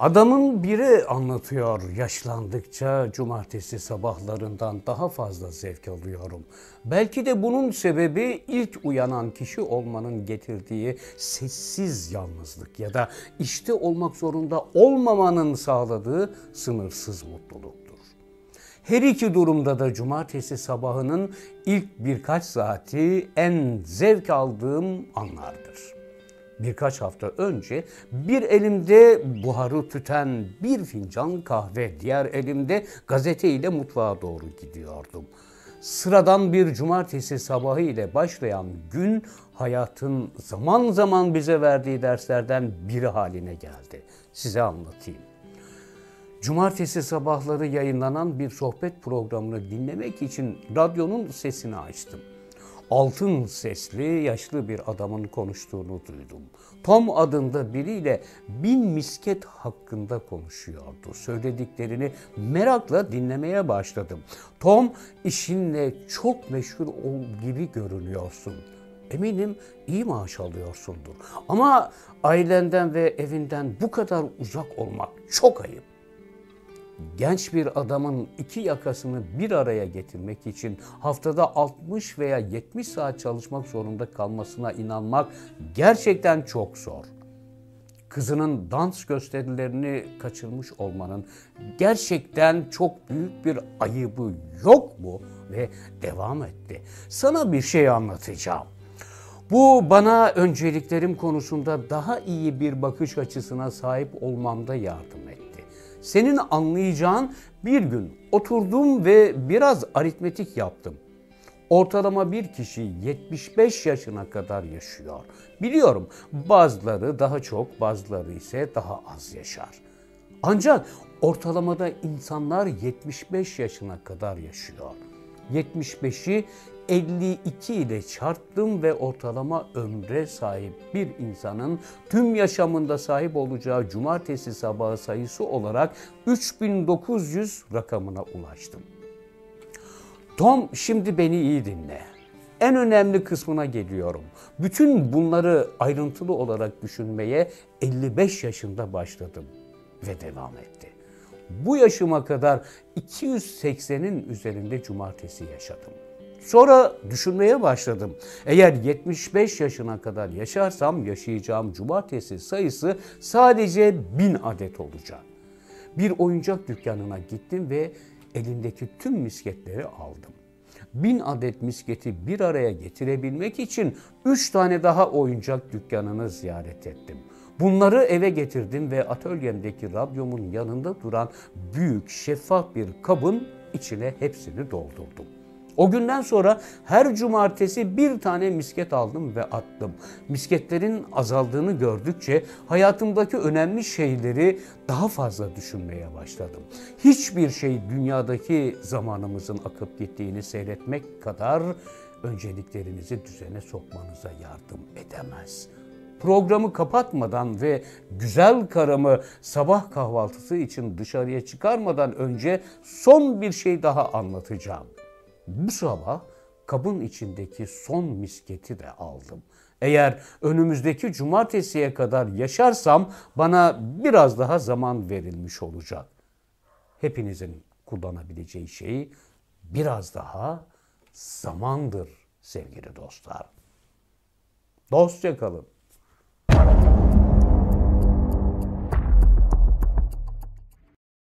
Adamın biri anlatıyor yaşlandıkça cumartesi sabahlarından daha fazla zevk alıyorum. Belki de bunun sebebi ilk uyanan kişi olmanın getirdiği sessiz yalnızlık ya da işte olmak zorunda olmamanın sağladığı sınırsız mutluluktur. Her iki durumda da cumartesi sabahının ilk birkaç saati en zevk aldığım anlardır birkaç hafta önce bir elimde buharı tüten bir fincan kahve, diğer elimde gazete ile mutfağa doğru gidiyordum. Sıradan bir cumartesi sabahı ile başlayan gün hayatın zaman zaman bize verdiği derslerden biri haline geldi. Size anlatayım. Cumartesi sabahları yayınlanan bir sohbet programını dinlemek için radyonun sesini açtım altın sesli yaşlı bir adamın konuştuğunu duydum. Tom adında biriyle bin misket hakkında konuşuyordu. Söylediklerini merakla dinlemeye başladım. Tom işinle çok meşhur ol gibi görünüyorsun. Eminim iyi maaş alıyorsundur. Ama ailenden ve evinden bu kadar uzak olmak çok ayıp genç bir adamın iki yakasını bir araya getirmek için haftada 60 veya 70 saat çalışmak zorunda kalmasına inanmak gerçekten çok zor. Kızının dans gösterilerini kaçırmış olmanın gerçekten çok büyük bir ayıbı yok mu? Ve devam etti. Sana bir şey anlatacağım. Bu bana önceliklerim konusunda daha iyi bir bakış açısına sahip olmamda yardım etti. Senin anlayacağın bir gün oturdum ve biraz aritmetik yaptım. Ortalama bir kişi 75 yaşına kadar yaşıyor. Biliyorum bazıları daha çok bazıları ise daha az yaşar. Ancak ortalamada insanlar 75 yaşına kadar yaşıyor. 75'i 52 ile çarptım ve ortalama ömre sahip bir insanın tüm yaşamında sahip olacağı cumartesi sabahı sayısı olarak 3900 rakamına ulaştım. Tom şimdi beni iyi dinle. En önemli kısmına geliyorum. Bütün bunları ayrıntılı olarak düşünmeye 55 yaşında başladım ve devam etti. Bu yaşıma kadar 280'in üzerinde cumartesi yaşadım. Sonra düşünmeye başladım. Eğer 75 yaşına kadar yaşarsam yaşayacağım cumartesi sayısı sadece 1000 adet olacak. Bir oyuncak dükkanına gittim ve elindeki tüm misketleri aldım. Bin adet misketi bir araya getirebilmek için üç tane daha oyuncak dükkanını ziyaret ettim. Bunları eve getirdim ve atölyemdeki radyomun yanında duran büyük şeffaf bir kabın içine hepsini doldurdum. O günden sonra her cumartesi bir tane misket aldım ve attım. Misketlerin azaldığını gördükçe hayatımdaki önemli şeyleri daha fazla düşünmeye başladım. Hiçbir şey dünyadaki zamanımızın akıp gittiğini seyretmek kadar önceliklerinizi düzene sokmanıza yardım edemez.'' programı kapatmadan ve güzel karımı sabah kahvaltısı için dışarıya çıkarmadan önce son bir şey daha anlatacağım. Bu sabah kabın içindeki son misketi de aldım. Eğer önümüzdeki cumartesiye kadar yaşarsam bana biraz daha zaman verilmiş olacak. Hepinizin kullanabileceği şey biraz daha zamandır sevgili dostlar. Dostça kalın.